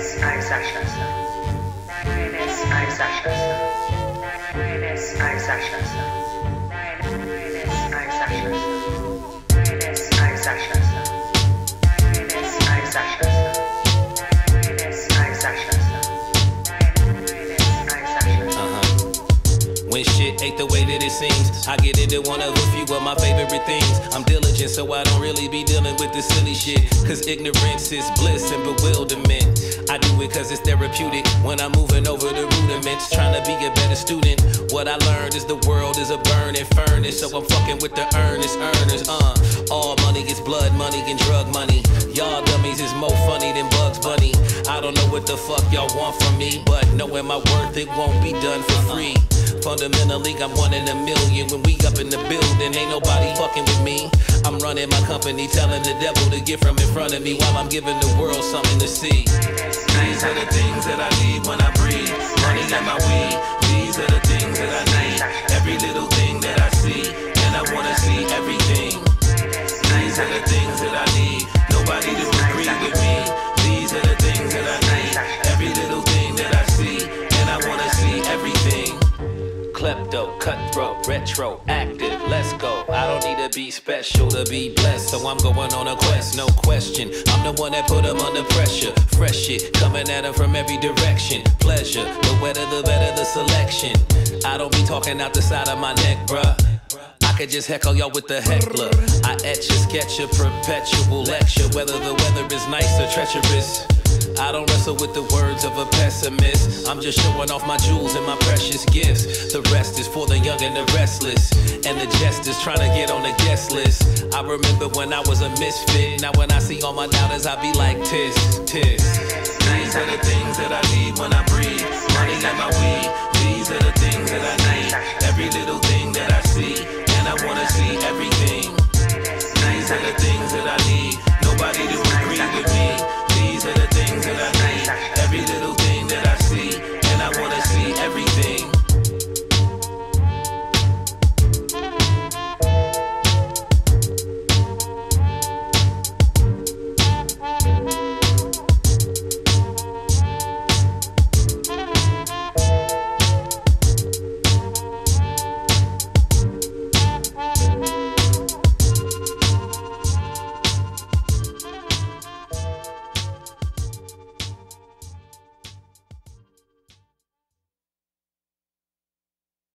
is Isaac Shasta. My name is Isaac Shasta. My name is Isaac Shasta. The way that it seems, I get into one of a few of my favorite things. I'm diligent, so I don't really be dealing with the silly shit. Cause ignorance is bliss and bewilderment. I do it cause it's therapeutic when I'm moving over the rudiments. Trying to be a better student. What I learned is the world is a burning furnace, so I'm fucking with the earnest earners. Uh, all money is blood money and drug money. Y'all dummies is more funny than Bugs Bunny. I don't know what the fuck y'all want from me, but knowing my worth, it won't be done for free. Fundamentally, I'm one in a million. When we up in the building, ain't nobody fucking with me. I'm running my company, telling the devil to get from in front of me while I'm giving the world something to see. These are the things that I need when I breathe. Money and my weed. These are the things that I need. Every little thing that I see, and I wanna see everything. These are the things that I need. Klepto, cutthroat, retroactive. let's go. I don't need to be special to be blessed, so I'm going on a quest, no question. I'm the one that put them under pressure. Fresh shit coming at them from every direction. Pleasure, the wetter the better the selection. I don't be talking out the side of my neck, bruh. I could just heckle y'all with the heckler. I etch a sketch a perpetual lecture, whether the weather is nice or treacherous. I don't wrestle with the words of a pessimist. I'm just showing off my jewels and my precious gifts. The rest is for the young and the restless. And the jesters trying to get on the guest list. I remember when I was a misfit. Now when I see all my doubters, I be like, tis, tis. These are the things that I need when